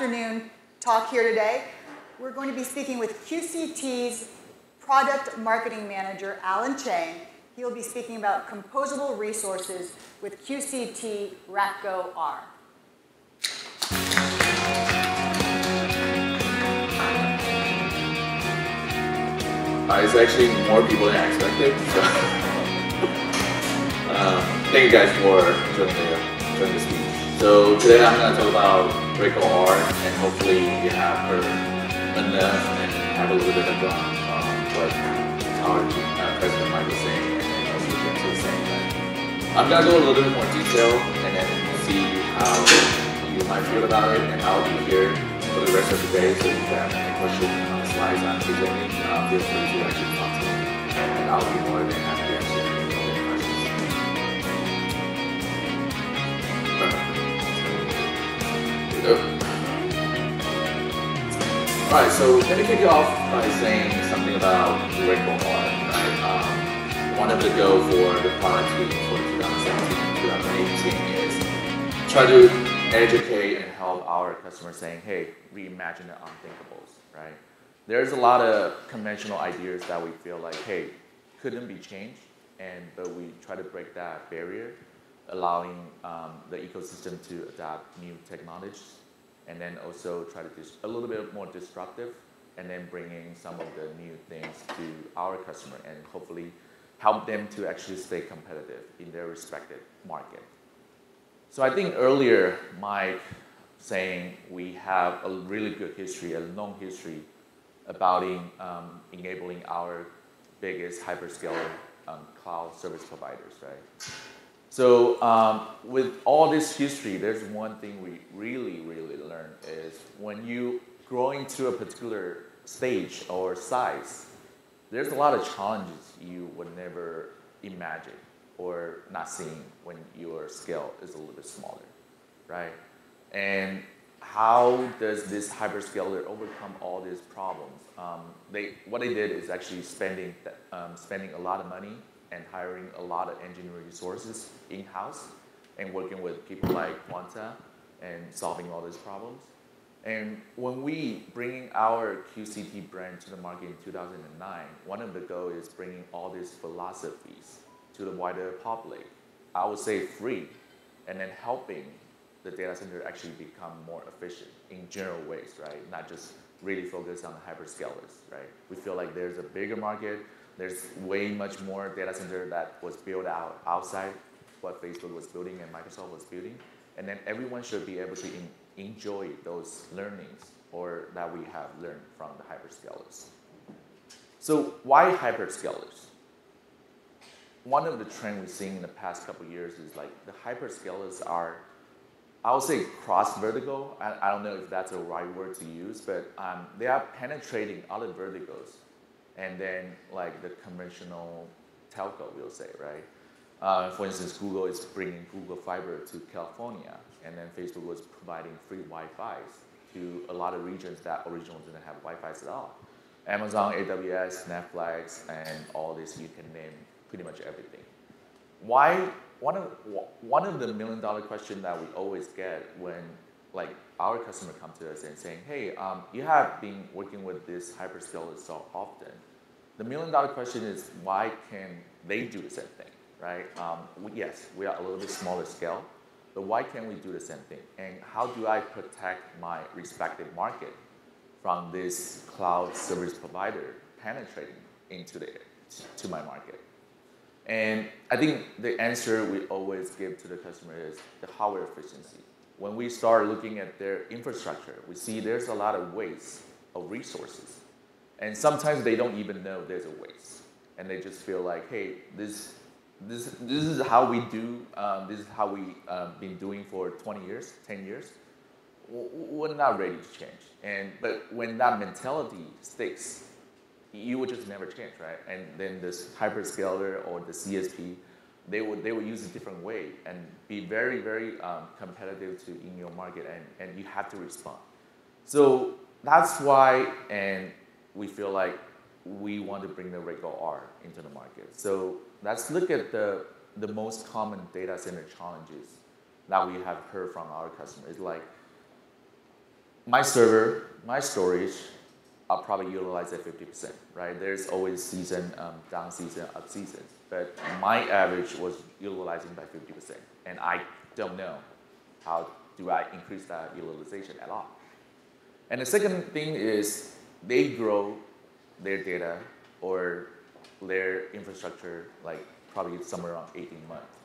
afternoon talk here today. We're going to be speaking with QCT's Product Marketing Manager, Alan Chang. He will be speaking about composable resources with QCT Rackgo R. Uh, it's actually more people than I expected. So, um, thank you guys for joining the, joining the speech. So today I'm going to talk about Rackgo R, and hopefully you have heard enough and have a little bit of on what our uh, President Mike was saying, and then also James was saying. I'm going to go a little bit more detail, and then see how you might feel about it, and I'll be here for the rest of the day, so if you have any questions on the slides I'm presenting, uh, feel free to actually to me, and I'll be more than Alright, so let me kick you off by saying something about the Rackgo R, right? Um, one of the goals for the product team for 2017-2018 is try to educate and help our customers saying, hey, reimagine the unthinkables, right? There's a lot of conventional ideas that we feel like, hey, couldn't be changed, and but we try to break that barrier, allowing um, the ecosystem to adopt new technologies and then also try to be a little bit more disruptive and then bringing some of the new things to our customer and hopefully help them to actually stay competitive in their respective market. So I think earlier Mike saying we have a really good history, a long history about in, um, enabling our biggest hyperscaler um, cloud service providers, right? So um, with all this history, there's one thing we really, really learned is when you grow into a particular stage or size, there's a lot of challenges you would never imagine or not seeing when your scale is a little bit smaller, right? And how does this hyperscaler overcome all these problems? Um, they, what they did is actually spending, um, spending a lot of money and hiring a lot of engineering resources in-house and working with people like Quanta and solving all these problems. And when we bringing our QCT brand to the market in 2009, one of the goals is bringing all these philosophies to the wider public. I would say free, and then helping the data center actually become more efficient in general ways, right? Not just really focus on the hyperscalers, right? We feel like there's a bigger market, there's way much more data center that was built out outside what Facebook was building and Microsoft was building. And then everyone should be able to in, enjoy those learnings or that we have learned from the hyperscalers. So why hyperscalers? One of the trends we've seen in the past couple years is like the hyperscalers are, I would say cross-vertical. I, I, don't know if that's the right word to use, but um, they are penetrating other verticals and then like the conventional telco, we'll say, right? Uh, for instance, Google is bringing Google Fiber to California, and then Facebook was providing free Wi-Fi to a lot of regions that originally didn't have Wi-Fi at all. Amazon, AWS, Netflix, and all this, you can name pretty much everything. Why, one of, one of the million dollar question that we always get when like our customer come to us and saying, hey, um, you have been working with this hyperscaler so often. The million dollar question is why can they do the same thing, right? Um, we, yes, we are a little bit smaller scale, but why can't we do the same thing? And how do I protect my respective market from this cloud service provider penetrating into the, to my market? And I think the answer we always give to the customer is the hardware efficiency. When we start looking at their infrastructure, we see there's a lot of waste of resources and sometimes they don't even know there's a waste. And they just feel like, hey, this, this, this is how we do, um, this is how we um, been doing for 20 years, 10 years. We're not ready to change. And, but when that mentality sticks, you would just never change, right? And then this hyperscaler or the CSP, they would, they would use a different way and be very, very um, competitive to in your market and, and you have to respond. So that's why, and we feel like we want to bring the Rackgo R into the market. So let's look at the, the most common data center challenges that we have heard from our customers. Like my server, my storage, I'll probably utilize at 50%, right? There's always season, um, down season, up season. But my average was utilizing by 50%. And I don't know how do I increase that utilization at all. And the second thing is they grow their data or their infrastructure like probably somewhere around 18 months.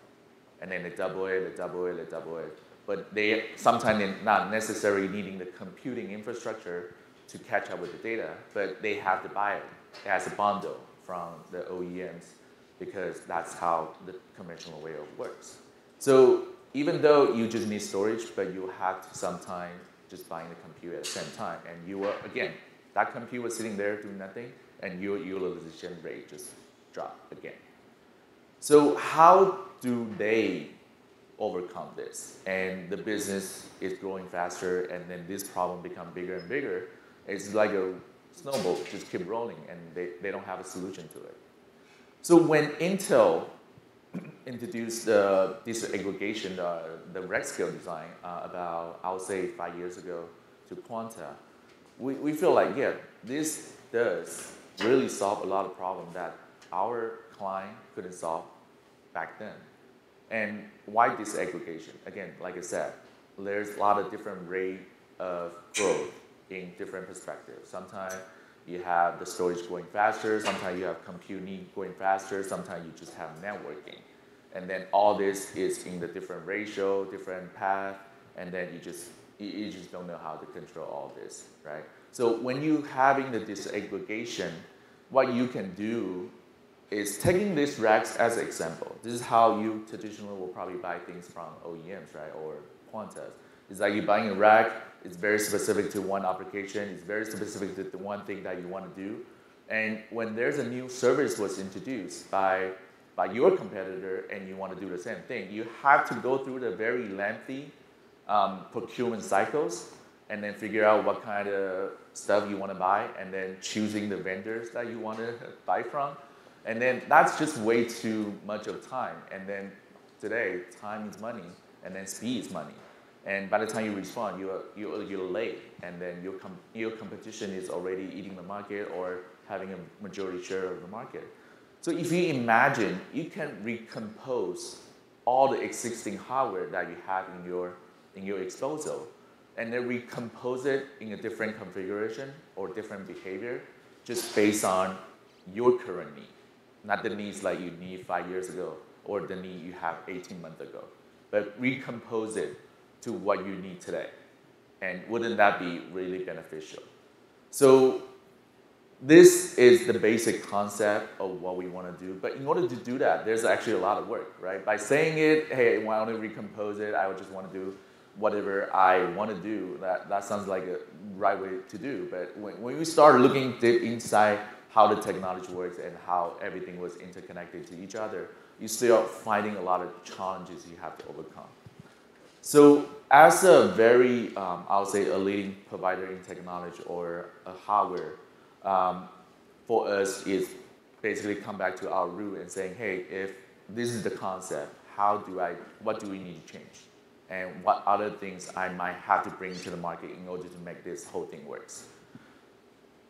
And then they double it, they double it, they double it. But they sometimes not necessarily needing the computing infrastructure to catch up with the data, but they have to buy it as a bundle from the OEMs because that's how the conventional way of works. So even though you just need storage, but you have to sometimes just buying the computer at the same time, and you were again that computer was sitting there doing nothing, and your utilization rate just dropped again. So how do they overcome this? And the business is growing faster, and then this problem become bigger and bigger. It's like a snowball, just keep rolling, and they, they don't have a solution to it. So when Intel introduced uh, disaggregation, uh, the rack scale design, uh, about, I would say, five years ago to Quanta, we, we feel like, yeah, this does really solve a lot of problems that our client couldn't solve back then. And why disaggregation? Again, like I said, there's a lot of different rate of growth in different perspectives. Sometimes you have the storage going faster, sometimes you have computing going faster, sometimes you just have networking. And then all this is in the different ratio, different path, and then you just you just don't know how to control all this, right? So when you having the disaggregation, what you can do is taking these racks as an example. This is how you traditionally will probably buy things from OEMs, right, or Quantas. It's like you're buying a rack, it's very specific to one application, it's very specific to the one thing that you want to do. And when there's a new service was introduced by, by your competitor and you want to do the same thing, you have to go through the very lengthy um, procurement cycles and then figure out what kind of stuff you want to buy and then choosing the vendors that you want to buy from. And then that's just way too much of time. And then today, time is money, and then speed is money. And by the time you respond, you're, you're, you're late, and then your, com- your competition is already eating the market or having a majority share of the market. So if you imagine, you can recompose all the existing hardware that you have in your, in your disposal, and then recompose it in a different configuration or different behavior, just based on your current need, not the needs like you need five years ago or the need you have 18 months ago, but recompose it to what you need today. And wouldn't that be really beneficial? So this is the basic concept of what we want to do. But in order to do that, there's actually a lot of work, right? By saying it, hey, why don't we recompose it? I would just want to do whatever I want to do. That, that sounds like a right way to do. But when, when we start looking deep inside how the technology works and how everything was interconnected to each other, you start finding a lot of challenges you have to overcome. So as a very, um, I would say, a leading provider in technology or a hardware, um, for us is basically come back to our root and saying, hey, if this is the concept, how do I, what do we need to change? And what other things I might have to bring to the market in order to make this whole thing works?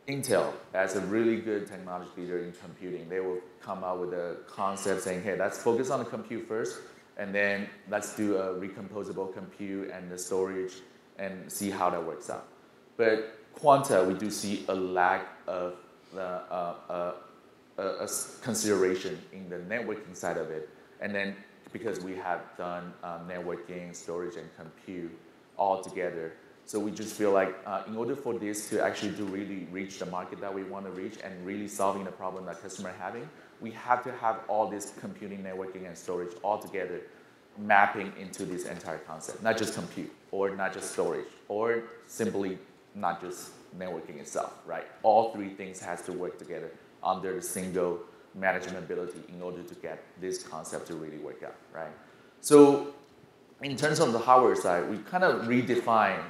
Intel, as a really good technology leader in computing, they will come out with a concept saying, hey, let's focus on the compute first, and then let's do a recomposable compute and the storage and see how that works out. But Quanta, we do see a lack of uh, uh, a consideration in the networking side of it. And then because we have done um, networking, storage, and compute all together, so we just feel like uh, in order for this to actually do really reach the market that we want to reach and really solving the problem that customer having, we have to have all this computing, networking, and storage all together mapping into this entire concept, not just compute or not just storage or simply not just networking itself, right? All three things has to work together under the single management ability in order to get this concept to really work out, right? So in terms of the hardware side, we kind of redefined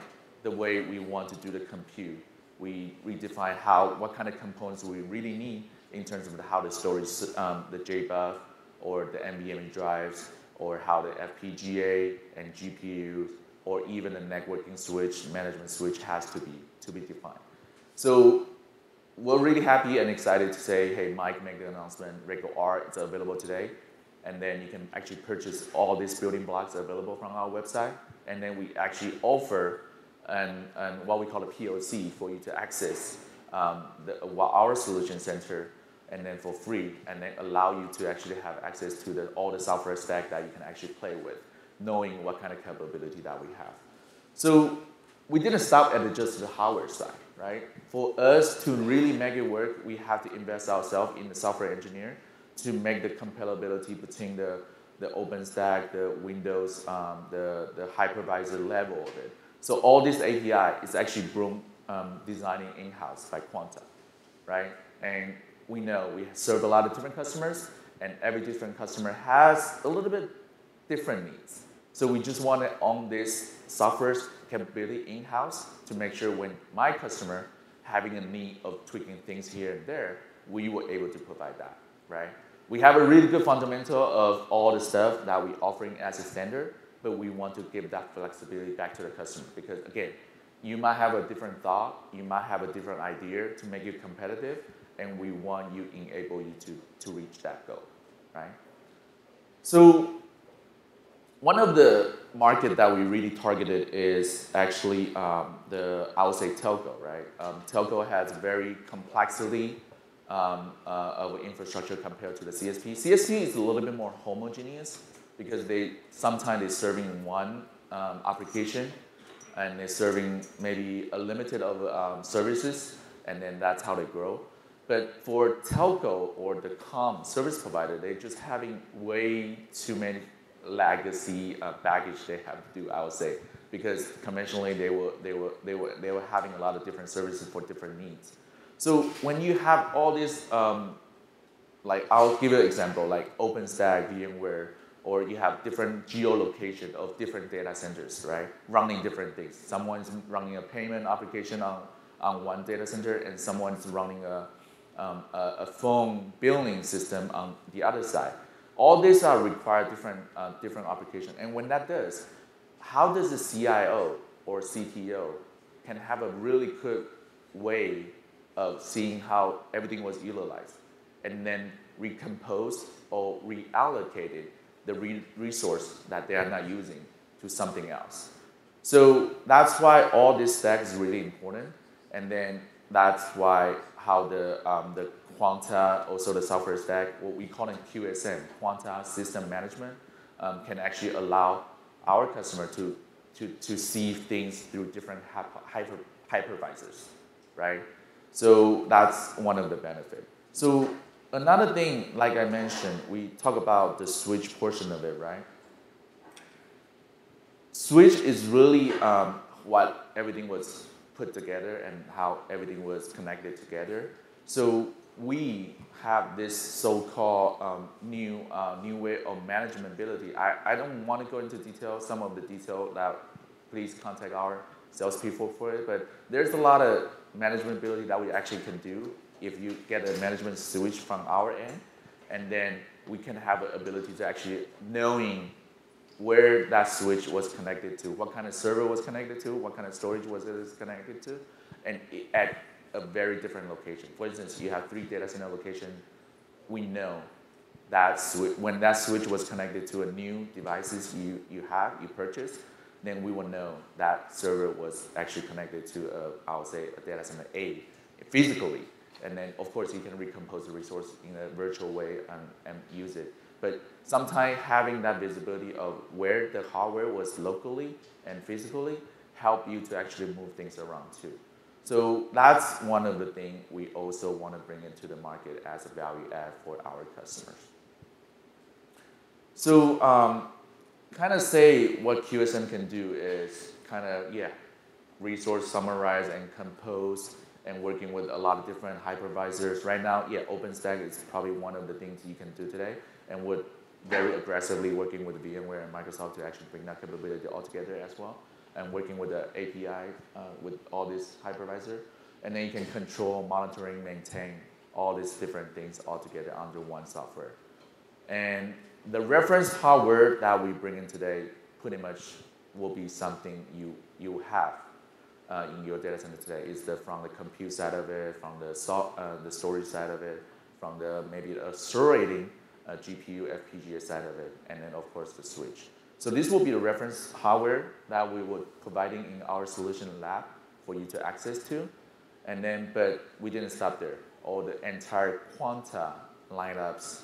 the way we want to do the compute. We redefine how, what kind of components we really need in terms of how the storage, um, the JBOF or the NVMe drives, or how the FPGA and GPUs or even the networking switch, management switch has to be, to be defined. So we're really happy and excited to say, hey, Mike made the announcement, Rackgo R is available today. And then you can actually purchase all these building blocks available from our website. And then we actually offer an, an what we call a POC for you to access um, the, our solution center and then for free, and then allow you to actually have access to the, all the software stack that you can actually play with, knowing what kind of capability that we have. So we didn't stop at just the hardware side, right? For us to really make it work, we have to invest ourselves in the software engineer to make the compatibility between the, the OpenStack, the Windows, um, the, the hypervisor level of it. So all this API is actually Broom um, designing in-house by Quanta, right? And we know we serve a lot of different customers, and every different customer has a little bit different needs. So we just want to own this software capability in-house to make sure when my customer having a need of tweaking things here and there, we were able to provide that, right? We have a really good fundamental of all the stuff that we're offering as a standard, but we want to give that flexibility back to the customer because again, you might have a different thought, you might have a different idea to make you competitive, and we want you enable you to, to reach that goal, right? So one of the market that we really targeted is actually um, the, I would say telco, right? Um, telco has very complexity um, uh, of infrastructure compared to the CSP. CSP is a little bit more homogeneous because they sometimes they're serving one um, application and they're serving maybe a limited of um, services and then that's how they grow. But for telco or the com service provider, they're just having way too many legacy uh, baggage they have to do, I would say, because conventionally they were, they, were, they, were, they were having a lot of different services for different needs. So when you have all these, um, like I'll give you an example, like OpenStack, VMware, or you have different geolocation of different data centers, right? Running different things. Someone's running a payment application on, on one data center, and someone's running a um, a, a, phone billing system on the other side. All these are require different, uh, different application. And when that does, how does the CIO or CTO can have a really good way of seeing how everything was utilized and then recompose or reallocated the re resource that they are not using to something else. So that's why all this stack is really important. And then that's why how the, um, the Quanta, also the software stack, what we call it QSM, Quanta System Management, um, can actually allow our customer to, to, to see things through different hyper, hypervisors, right? So that's one of the benefits. So another thing, like I mentioned, we talk about the switch portion of it, right? Switch is really um, what everything was put together and how everything was connected together. So we have this so-called um, new uh, new way of manageability. I, I don't want to go into detail, some of the detail that please contact our salespeople for it, but there's a lot of manageability that we actually can do if you get a management switch from our end, and then we can have an ability to actually knowing where that switch was connected to, what kind of server was connected to, what kind of storage was it connected to, and at a very different location. For instance, you have three data center location. We know that when that switch was connected to a new devices you, you have, you purchased, then we will know that server was actually connected to, a, I would say, a data center A physically. And then, of course, you can recompose the resource in a virtual way and, and use it. But sometimes having that visibility of where the hardware was locally and physically help you to actually move things around too. So that's one of the things we also want to bring into the market as a value add for our customers. So um, kind of say what QSM can do is kind of, yeah, resource summarize and compose and working with a lot of different hypervisors. Right now, yeah, OpenStack is probably one of the things you can do today and would very aggressively working with VMware and Microsoft to actually bring that capability all together as well, and working with the API uh, with all this hypervisor, and then you can control, monitoring, maintain all these different things all together under one software. And the reference hardware that we bring in today pretty much will be something you, you have uh, in your data center today. Is the from the compute side of it, from the so, uh, the storage side of it, from the maybe accelerating uh, GPU FPGA side of it, and then of course the switch. So this will be the reference hardware that we will providing in our solution lab for you to access to. And then, but we didn't stop there. All the entire Quanta lineups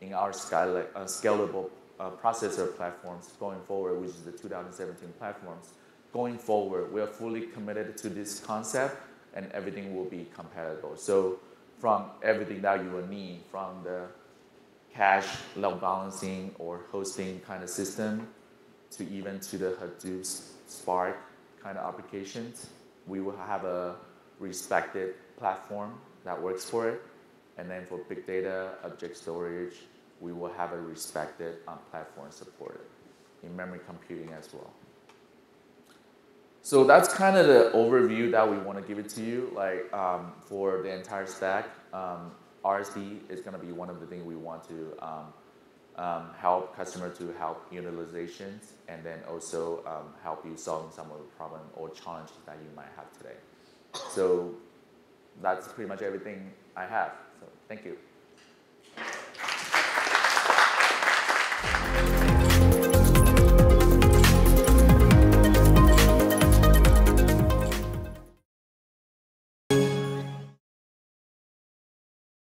in our uh, scalable uh, processor platforms going forward, which is the 2017 platforms. Going forward, we are fully committed to this concept, and everything will be compatible. So, from everything that you will need, from the cache load balancing or hosting kind of system, to even to the Hadoop Spark kind of applications, we will have a respected platform that works for it. And then for big data, object storage, we will have a respected um, platform supported in memory computing as well. So that's kind of the overview that we want to give it to you. Like um, for the entire stack, um, RSD is going to be one of the things we want to um, um, help customer to help utilizations and then also um, help you solving some of the problem or challenges that you might have today. So that's pretty much everything I have. So thank you.